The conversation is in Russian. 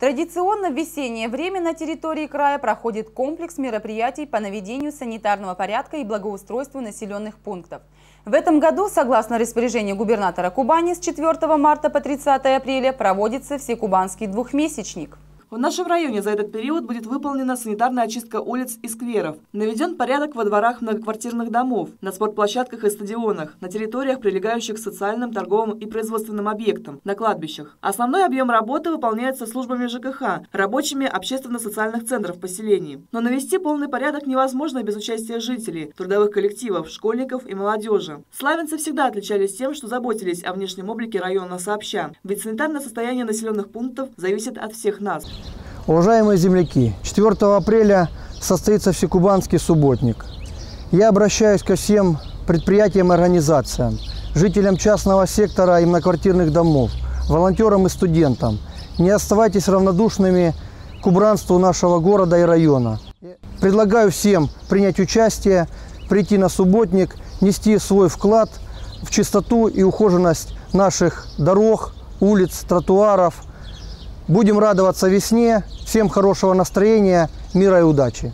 Традиционно в весеннее время на территории края проходит комплекс мероприятий по наведению санитарного порядка и благоустройству населенных пунктов. В этом году, согласно распоряжению губернатора Кубани, с 4 марта по 30 апреля проводится всекубанский двухмесячник. В нашем районе за этот период будет выполнена санитарная очистка улиц и скверов. Наведен порядок во дворах многоквартирных домов, на спортплощадках и стадионах, на территориях, прилегающих к социальным, торговым и производственным объектам, на кладбищах. Основной объем работы выполняется службами ЖКХ, рабочими общественно-социальных центров в поселении. Но навести полный порядок невозможно без участия жителей, трудовых коллективов, школьников и молодежи. Славянцы всегда отличались тем, что заботились о внешнем облике района сообща, ведь санитарное состояние населенных пунктов зависит от всех нас. Уважаемые земляки, 4 апреля состоится Всекубанский субботник. Я обращаюсь ко всем предприятиям и организациям, жителям частного сектора и многоквартирных домов, волонтерам и студентам. Не оставайтесь равнодушными к убранству нашего города и района. Предлагаю всем принять участие, прийти на субботник, нести свой вклад в чистоту и ухоженность наших дорог, улиц, тротуаров – Будем радоваться весне. Всем хорошего настроения, мира и удачи.